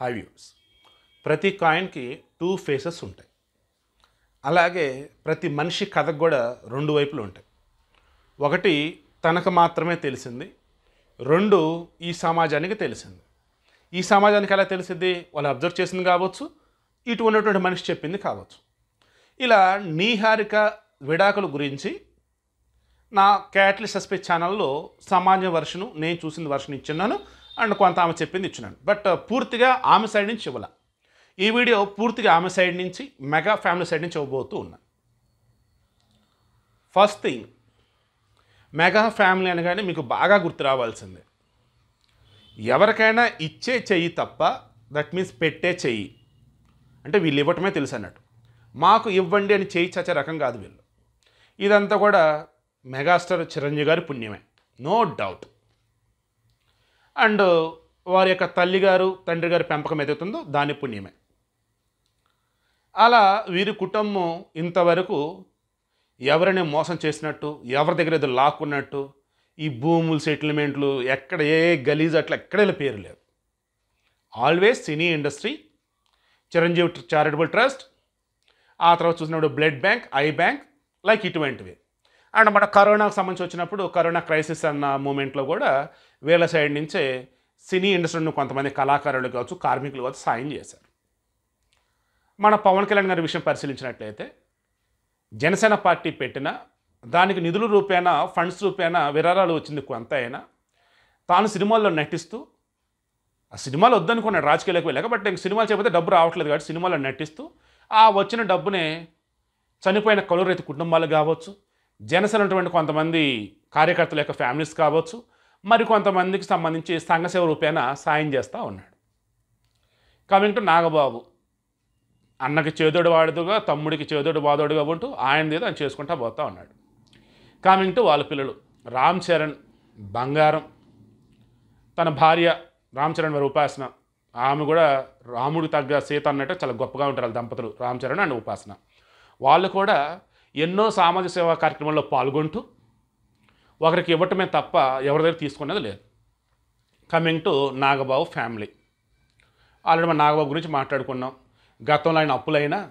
High views ప్రతి కాయిన్కి two faces ఉంటాయి. అలాగే ప్రతి మనిషి కథకు కూడా రెండు వైపులు ఉంటాయి. ఒకటి తనకు మాత్రమే తెలిసింది రెండు ఈ సమాజానికి తెలిసింది. ఈ సమాజానికి ఎలా తెలిసింది? వాళ్ళు అబ్జర్వ్ చేసింది కావచ్చు ఇటు ఉన్నటువంటి మనిషి చెప్పింది కావచ్చు. ఇలా నీహారిక విడాకుల గురించి నా క్యాట్లీ సస్పెక్ట్ ఛానల్లో సమాజ వర్షను నేను చూసిన వర్షను ఇచ్చున్నాను. అండ్ కొంత ఆమె చెప్పింది ఇచ్చినాను బట్ uh, పూర్తిగా ఆమె సైడ్ నుంచి ఇవ్వాల. ఈ వీడియో పూర్తిగా ఆమె సైడ్ నుంచి మెగా ఫ్యామిలీ సైడ్ నుంచి ఇవ్వబోతూ ఉన్నా ఫస్ట్ థింగ్ మెగా ఫ్యామిలీ అనగానే మీకు బాగా గుర్తు రావాల్సిందే. ఎవరికైనా ఇచ్చే చెయ్యి తప్ప దట్ మీన్స్ పెట్టే చెయ్యి. అంటే వీళ్ళు ఇవ్వటమే తెలుసు అన్నట్టు. మాకు ఇవ్వండి అని చేయి చచ్చే రకం కాదు వీళ్ళు. ఇదంతా కూడా మెగాస్టార్ చిరంజీవి గారి పుణ్యమే. నో డౌట్ అండ్ వారి యొక్క తల్లిగారు తండ్రి గారి పెంపకం ఏదైతుందో దాని పుణ్యమే. అలా వీరి కుటుంబం ఇంతవరకు ఎవరిని మోసం చేసినట్టు ఎవరి దగ్గర ఏదో లాక్కున్నట్టు ఈ భూములు సెటిల్మెంట్లు ఎక్కడ ఏ గలీజ్ అట్లా ఎక్కడ పేరు లేదు always cine industry Chiranjeevi charitable trust ఆ తర్వాత చూసినప్పుడు blood bank eye bank like ఇటువంటివి. అండ్ మన కరోనాకు సంబంధించి వచ్చినప్పుడు కరోనా క్రైసిస్ అన్న మూమెంట్లో కూడా వీళ్ళ సైడ్ నుంచే సినీ ఇండస్ట్రీని కొంతమంది కళాకారులు కావచ్చు కార్మికులు కావచ్చు సాయం చేశారు. మన పవన్ కళ్యాణ్ గారి విషయం పరిశీలించినట్లయితే జనసేన పార్టీ పెట్టిన దానికి నిధుల రూపేణా ఫండ్స్ రూపేణా విరాళాలు వచ్చింది కొంత అయినా తాను సినిమాల్లో నటిస్తూ ఆ సినిమాలు వద్దనుకున్నాడు రాజకీయాలకు వెళ్ళాక బట్ ఇంక సినిమాలు చేయకపోతే డబ్బు రావట్లేదు కాబట్టి సినిమాలో నటిస్తూ ఆ వచ్చిన డబ్బునే చనిపోయిన కౌలు రైతు కుటుంబాలు కావచ్చు జనసేన ఉన్నటువంటి కొంతమంది కార్యకర్తల యొక్క ఫ్యామిలీస్ కావచ్చు మరి కొంతమందికి సంబంధించి సంఘసేవ రూపేణ సాయం చేస్తూ ఉన్నాడు. కమింగ్ టు నాగబాబు అన్నకి చేదోడు వాడుదుగా తమ్ముడికి చేదోడు వాదోడుగా ఉంటూ ఆయన మీద ఆయన చేసుకుంటా పోతా ఉన్నాడు. కమింగ్ టు వాళ్ళ పిల్లలు రామ్ చరణ్ బంగారం తన భార్య రామ్ చరణ్ వారి ఉపాసన. ఆమె కూడా రాముడికి తగ్గ సీత అన్నట్టు చాలా గొప్పగా ఉంటారు వాళ్ళ దంపతులు రామ్ చరణ్ అండ్ ఉపాసన. వాళ్ళు కూడా ఎన్నో సామాజిక సేవా కార్యక్రమాల్లో పాల్గొంటూ ఒకరికి ఇవ్వటమే తప్ప ఎవరి దగ్గర తీసుకునేది లేదు. Coming to Nagababu family already మన నాగబాబు గురించి మాట్లాడుకున్నాం. గతంలో ఆయన అప్పులైనా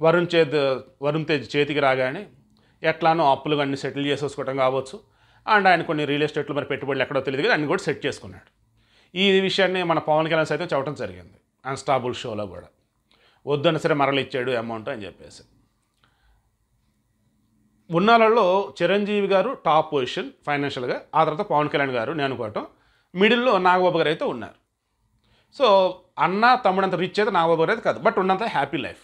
వరుణ్ చేత్ వరుణ్ తేజ్ చేతికి రాగానే ఎట్లానో అప్పులు అన్ని సెటిల్ చేసేసుకోవటం కావచ్చు. అండ్ ఆయన కొన్ని రియల్ ఎస్టేట్లు మరి పెట్టుబడులు ఎక్కడో తెలియదు కానీ అన్ని కూడా సెట్ చేసుకున్నాడు. ఈ విషయాన్ని మన పవన్ కళ్యాణ్ సైతం చెప్పడం జరిగింది. అన్స్టాబుల్ షోలో కూడా. వద్దన్న సరే మరలు ఇచ్చాడు అమౌంట్ అని చెప్పేసి. ఉన్నాళ్ళలో చిరంజీవి గారు టాప్ పొజిషన్ ఫైనాన్షియల్గా ఆ తర్వాత పవన్ కళ్యాణ్ గారు నేను అనుకోవటం. మిడిల్లో నాగబాబు గారు అయితే ఉన్నారు. సో అన్న తమ్ముడంత రిచ్ అయితే నాగబాబు గారు అయితే కాదు బట్ ఉన్నంత హ్యాపీ లైఫ్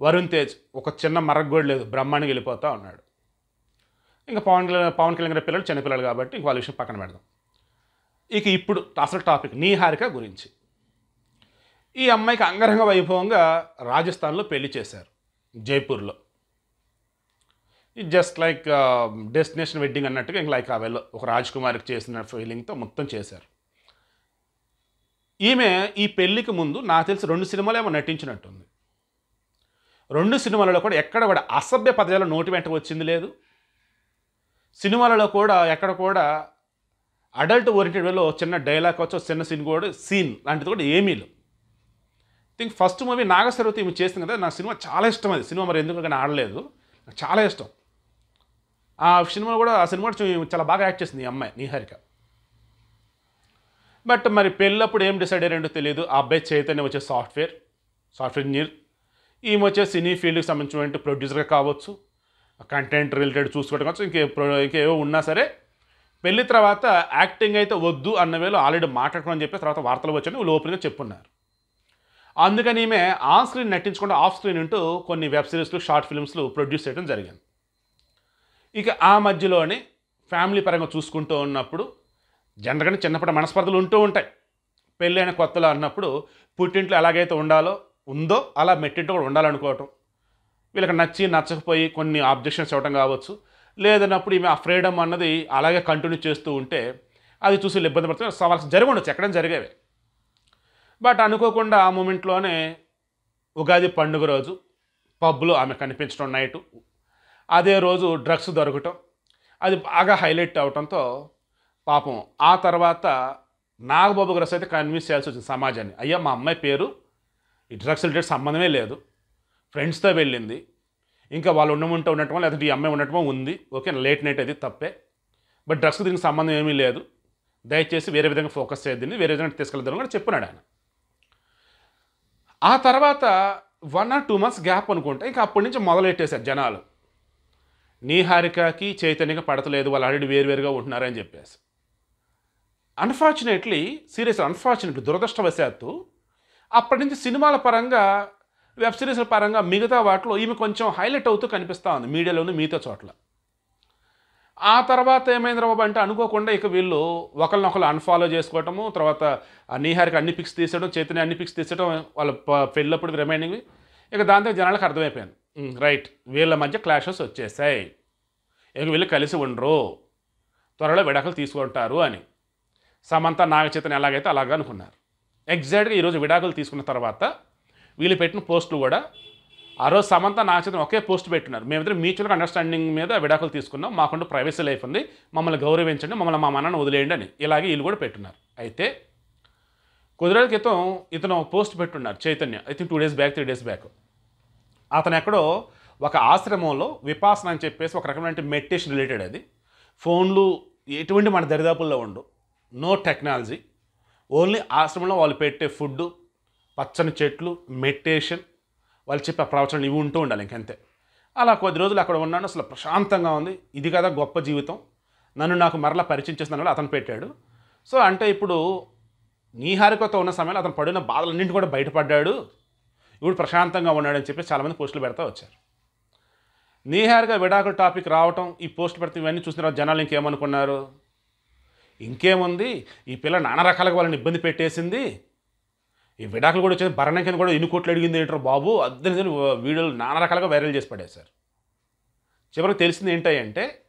వరుణ్ తేజ్ ఒక చిన్న మరగ్గోడు లేదు బ్రహ్మానికి వెళ్ళిపోతూ ఉన్నాడు. ఇంకా పవన్ కళ్యాణ్ పవన్ కళ్యాణ్ గారి పిల్లలు చిన్నపిల్లలు కాబట్టి ఇంక వాళ్ళ విషయం పక్కన పెడదాం. ఇక ఇప్పుడు అసలు టాపిక్ నీహారిక గురించి. ఈ అమ్మాయికి అంగరంగ వైభవంగా రాజస్థాన్లో పెళ్ళి చేశారు జైపూర్లో. జస్ట్ లైక్ డెస్టినేషన్ వెడ్డింగ్ అన్నట్టుగా ఇంకా లైక్ అవెల్లో ఒక రాజ్ కుమార్కి చేసిన ఫీలింగ్తో మొత్తం చేశారు. ఈమె ఈ పెళ్ళికి ముందు నాకు తెలిసి రెండు సినిమాలు ఏమో నటించినట్టుంది. రెండు సినిమాలలో కూడా ఎక్కడ కూడా అసభ్య పదజాలు నోటి వెంట వచ్చింది లేదు. సినిమాలలో కూడా ఎక్కడ కూడా అడల్ట్ ఓరియంటెడ్లో చిన్న డైలాగ్ వచ్చి చిన్న సీన్ కూడా సీన్ లాంటిది కూడా ఏమీ లేవు థింక్ ఫస్ట్ మూవీ నాగసరవతి ఈమె చేసింది కదా నా సినిమా చాలా ఇష్టం అది. సినిమా మరి ఎందుకు కానీ ఆడలేదు. నాకు చాలా ఇష్టం. ఆ సినిమా కూడా ఆ సినిమా చాలా బాగా యాక్ట్ చేసింది ఈ అమ్మాయి నీహారిక. బట్ మరి పెళ్ళప్పుడు ఏం డిసైడ్ అయ్యారంటో తెలియదు ఆ అబ్బాయి చైతన్య వచ్చే సాఫ్ట్వేర్ సాఫ్ట్వేర్ ఇంజనీర్. ఈమె వచ్చే సినీ ఫీల్డ్కి సంబంధించిన ప్రొడ్యూసర్గా కావచ్చు కంటెంట్ రిలేటెడ్ చూసుకోవడం కావచ్చు ఇంకే ఇంకేవో ఉన్నా సరే పెళ్ళి తర్వాత యాక్టింగ్ అయితే వద్దు అన్న వేళ ఆల్రెడీ మాట్లాడుకోవడం చెప్పి తర్వాత వార్తలు వచ్చాయని వీళ్ళు ఓపెన్గా చెప్పున్నారు. అందుకని ఈమె ఆన్ స్క్రీన్ నటించకుండా ఆఫ్ స్క్రీన్ ఉంటూ కొన్ని వెబ్ సిరీస్లు షార్ట్ ఫిల్మ్స్లు ప్రొడ్యూస్ చేయడం జరిగింది. ఇక ఆ మధ్యలోనే ఫ్యామిలీ పరంగా చూసుకుంటూ ఉన్నప్పుడు జనరల్గానే చిన్నప్పటి మనస్పర్ధలు ఉంటూ ఉంటాయి. పెళ్ళైన కొత్తలో అన్నప్పుడు పుట్టింట్లో ఎలాగైతే ఉండాలో ఉందో అలా మెట్టింట్లో కూడా ఉండాలనుకోవటం. వీళ్ళకి నచ్చి నచ్చకపోయి కొన్ని ఆబ్జెక్షన్స్ ఇవ్వటం కావచ్చు. లేదన్నప్పుడు ఈమె ఆ ఫ్రీడమ్ అన్నది అలాగే కంటిన్యూ చేస్తూ ఉంటే అది చూసి ఇబ్బంది పడుతుంది సవాల్సి జరిగి ఉండొచ్చు ఎక్కడ జరిగేవి. బట్ అనుకోకుండా ఆ మూమెంట్లోనే ఉగాది పండుగ రోజు పబ్లో ఆమె కనిపించడం నైటు అదే రోజు డ్రగ్స్ దొరకటం. అది బాగా హైలైట్ అవటంతో పాపం ఆ తర్వాత నాగబాబు గారు అయితే కన్విన్స్ చేయాల్సి వచ్చింది సమాజాన్ని. అయ్యా మా అమ్మాయి పేరు ఈ డ్రగ్స్ రిలేటెడ్ సంబంధమే లేదు. ఫ్రెండ్స్తో వెళ్ళింది. ఇంకా వాళ్ళు ఉండమంటే ఉండటమో లేదంటే ఈ అమ్మాయి ఉండటమో ఉంది. ఓకే లేట్ నైట్ అది తప్పే. బట్ డ్రగ్స్ దీనికి సంబంధం ఏమీ లేదు. దయచేసి వేరే విధంగా ఫోకస్ చేయద్దని వేరే విధంగా తీసుకెళ్తాను కూడా చెప్పినాడు ఆయన. ఆ తర్వాత one or two months gap అనుకుంటే. ఇంకా అప్పటి నుంచి మొదలెట్టేశారు జనాలు. నీహారికకి హారికకి పడతలేదు వాళ్ళు ఆల్రెడీ వేరువేరుగా ఉంటున్నారని చెప్పేసి. అన్ఫార్చునేట్లీ సీరియస్ అన్ఫార్చునేట్లీ దురదృష్టవశాత్తు అప్పటి నుంచి సినిమాల పరంగా వెబ్ సిరీస్ల పరంగా మిగతా వాటిలో ఈమె కొంచెం హైలైట్ అవుతూ కనిపిస్తూ ఉంది మీడియాలోని మిగతా చోట్ల. ఆ తర్వాత ఏమైంది బాబు అంటే అనుకోకుండా ఇక వీళ్ళు ఒకరినొకరు అన్ఫాలో చేసుకోవటము తర్వాత ఆ నీహారికి అన్ని పిక్స్ తీసేయడం చైతన్య అన్ని పిక్స్ తీసేయడం వాళ్ళ పెళ్ళప్పుడు రిమైనింగ్ ఇక దాంతో జనాలకు అర్థమైపోయింది. రైట్ వీళ్ళ మధ్య క్లాషెస్ వచ్చేసాయి. ఇక వీళ్ళు కలిసి ఉండరు. త్వరలో విడాకులు తీసుకుంటారు అని. సమంత నాగ ఎలాగైతే అలాగా అనుకున్నారు. ఎగ్జాక్ట్గా ఈరోజు విడాకులు తీసుకున్న తర్వాత వీళ్ళు పెట్టిన పోస్టులు కూడా ఆ రోజు సమంత నాగ ఒకే పోస్ట్ పెట్టినారు. మేమిద్దరం మ్యూచువల్ అండర్స్టాండింగ్ మీద విడాకులు తీసుకున్నాం. మాకుంటూ ప్రైవసీ లైఫ్ ఉంది. మమ్మల్ని గౌరవించండి. మమ్మల్ని మా మనని వదిలేయండి అని. ఇలాగే వీళ్ళు కూడా పెట్టున్నారు అయితే కొద్ది రోజుల క్రితం ఇతను పోస్ట్ పెట్టున్నారు Chaitanya. I think two days back three days back అతను ఎక్కడో ఒక ఆశ్రమంలో విపాసన అని చెప్పేసి ఒక రకమైన మెడిటేషన్ రిలేటెడ్ అది. ఫోన్లు ఎటువంటి మన దరిదాపుల్లో ఉండు నో టెక్నాలజీ ఓన్లీ ఆశ్రమంలో వాళ్ళు పెట్టే ఫుడ్ పచ్చని చెట్లు మెడిటేషన్ వాళ్ళు చెప్పే ప్రవచనాలు ఇవి ఉంటూ ఉండాలి ఇంకంతే అలా కొద్ది రోజులు అక్కడ ఉన్నాను అసలు ప్రశాంతంగా ఉంది. ఇది కదా గొప్ప జీవితం. నన్ను నాకు మరలా పరిచయం చేసిన వాళ్ళు అతను పెట్టాడు. సో అంటే ఇప్పుడు నీహారికతో ఉన్న సమయంలో అతను పడిన బాధలన్నింటి కూడా బయటపడ్డాడు. ఇప్పుడు ప్రశాంతంగా ఉన్నాడని చెప్పి చాలామంది పోస్టులు పెడతా వచ్చారు. నీహార్గా విడాకుల టాపిక్ రావటం ఈ పోస్ట్ పెడితే ఇవన్నీ చూసిన తర్వాత జనాలు ఇంకేమనుకున్నారు? ఇంకేముంది? ఈ పిల్ల నానా రకాలుగా వాళ్ళని ఇబ్బంది పెట్టేసింది. ఈ విడాకులు కూడా వచ్చింది భరణం కూడా ఎన్ని కోట్లు అడిగింది ఏంటో బాబు? అద్దెని వీడియోలు నానా రకాలుగా వైరల్ చేసి పడేశారు. చివరికి తెలిసింది ఏంటంటే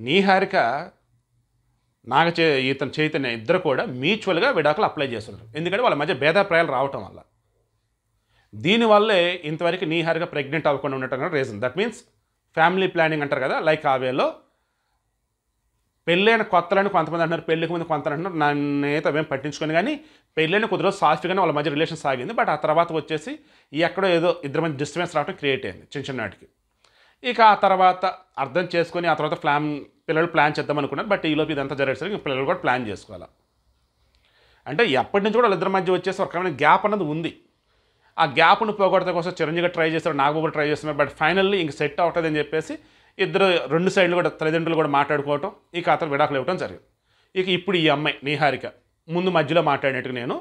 నీహారిక నాగ చే ఇతను చైతన్య ఇద్దరు కూడా మ్యూచువల్గా విడాకులు అప్లై చేస్తున్నారు. ఎందుకంటే వాళ్ళ మధ్య భేదాప్రాయాలు రావటం వల్ల. దీనివల్లే ఇంతవరకు నీహారిక ప్రెగ్నెంట్ అవ్వకుండా ఉండటం reason that means family planning అంటారు కదా లైక్ ఆ వేలో పెళ్ళైన కొత్తలని కొంతమంది అంటున్నారు పెళ్ళికి ముందు కొంత అంటున్నారు నన్నైతే అవేం పట్టించుకొని కానీ పెళ్ళైన కొద్ది రోజు సాఫ్ట్గానే వాళ్ళ మధ్య రిలేషన్ సాగింది బట్ ఆ తర్వాత వచ్చేసి ఎక్కడో ఏదో ఇద్దరి మధ్య డిస్టర్బెన్స్ రావడం క్రియేట్ అయింది చిన్న చిన్ననాటికి ఇక ఆ తర్వాత అర్థం చేసుకొని ఆ తర్వాత ప్లాన్ పిల్లలు ప్లాన్ చేద్దాం అనుకున్నారు బట్ ఈలోపు ఇదంతా జరిగేసరికి పిల్లలు కూడా ప్లాన్ చేసుకోవాలి. అంటే ఎప్పటి నుంచి కూడా వాళ్ళిద్దరి మధ్య వచ్చేసి ఒక రకమైన గ్యాప్ అన్నది ఉంది. ఆ గ్యాప్ను పోగొట్టడం కోసం చిరంజీవి ట్రై చేస్తారు నాగబాబు ట్రై చేస్తున్నారు బట్ ఫైనల్లీ ఇంక సెట్ అవుతుంది అని చెప్పేసి ఇద్దరు రెండు సైడ్లు కూడా తల్లిదండ్రులు కూడా మాట్లాడుకోవటం ఇక అతను విడాకులు ఇవ్వడం జరిగింది. ఇక ఇప్పుడు ఈ అమ్మాయి నీహారిక ముందు మధ్యలో మాట్లాడినట్టుగా నేను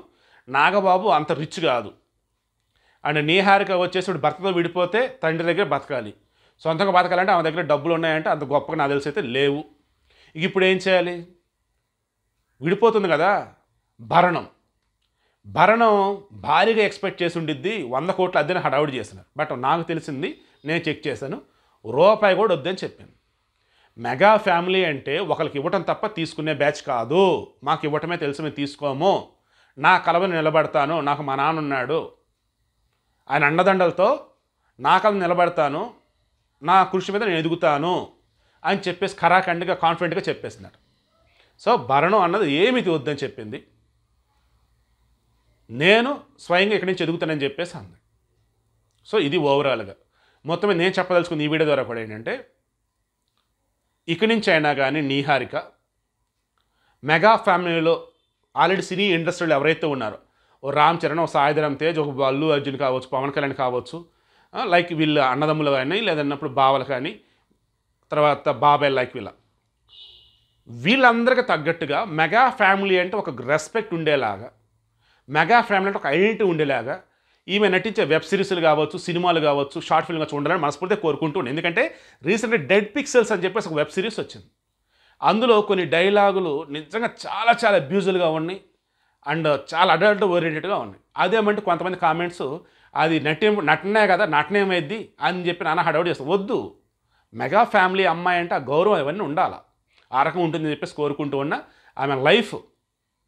నాగబాబు అంత రిచ్ కాదు. అండ్ నీహారిక వచ్చేసి ఇప్పుడు భర్తతో విడిపోతే తండ్రి దగ్గర బతకాలి. సొంతంగా బతకాలంటే ఆమె దగ్గర డబ్బులు ఉన్నాయంటే అంత గొప్పగా నా తెలిసి అయితే లేవు. ఇక ఇప్పుడు ఏం చేయాలి? విడిపోతుంది కదా భరణం. భరణం భారీగా ఎక్స్పెక్ట్ చేసి ఉండిద్ది వంద కోట్ల అద్దెని హడావుడి చేసినారు. బట్ నాకు తెలిసింది నేను చెక్ చేశాను రూపాయి కూడా వద్దని చెప్పాను. మెగా ఫ్యామిలీ అంటే ఒకరికి ఇవ్వటం తప్ప తీసుకునే బ్యాచ్ కాదు. మాకు ఇవ్వటమే తెలుసు మేము తీసుకోము. నా కలవని నిలబడతాను నాకు మా నాన్న ఉన్నాడు. ఆయన అండదండలతో నా కలవ నిలబడతాను నా కృషి మీద నేను ఎదుగుతాను అని చెప్పేసి ఖరాఖండిగా కాన్ఫిడెంట్గా చెప్పేసినాడు సో భరణం అన్నది ఏమిది వద్దని చెప్పింది? నేను స్వయంగా ఇక్కడి నుంచి ఎదుగుతానని చెప్పేసి అంది. సో ఇది ఓవరాల్గా. మొత్తం నేను చెప్పదలుచుకుంది ఈ వీడియో ద్వారా కూడా ఏంటంటే ఇక్కడి నుంచి అయినా కానీ నీహారిక మెగా ఫ్యామిలీలో ఆల్రెడీ సినీ ఇండస్ట్రీలో ఎవరైతే ఉన్నారో ఓ రామ్ చరణ్ ఓ సాయిధరం తేజ్ ఒక అల్లు అర్జున్ కావచ్చు పవన్ కళ్యాణ్ కావచ్చు లైక్ వీళ్ళ అన్నదమ్ములు కానీ లేదన్నప్పుడు బావలు కానీ తర్వాత బాబాయ్ లైక్ వీళ్ళ. వీళ్ళందరికీ తగ్గట్టుగా మెగా ఫ్యామిలీ అంటే ఒక రెస్పెక్ట్ ఉండేలాగా మెగా ఫ్యామిలీ అంటే ఒక ఐడెంటిటీ ఉండేలాగా ఈమె నటించే వెబ్ సిరీస్లు కావచ్చు సినిమాలు కావచ్చు షార్ట్ ఫిల్మ్ చూడాలని ఉండాలని మనస్ఫూర్తిగా కోరుకుంటూ ఎందుకంటే రీసెంట్గా డెడ్ పిక్సెల్స్ అని చెప్పేసి ఒక వెబ్ సిరీస్ వచ్చింది. అందులో కొన్ని డైలాగులు నిజంగా చాలా చాలా అబ్యూజుల్గా ఉన్నాయి అండ్ చాలా అడల్ట్ ఓరియంటెడ్గా ఉన్నాయి. అదేమంటే కొంతమంది కామెంట్స్ అది నటి నటనే కదా నటనేమైద్ది అని చెప్పి నాన్న హడౌట్ చేస్తాను వద్దు. మెగా ఫ్యామిలీ అమ్మాయి అంటే ఆ గౌరవం ఇవన్నీ ఉండాలి? ఆ రకం ఉంటుందని చెప్పేసి కోరుకుంటూ ఉన్న ఆమె లైఫ్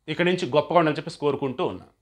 ఇక్కడి నుంచి గొప్పగా ఉండాలని చెప్పేసి కోరుకుంటూ ఉన్నా.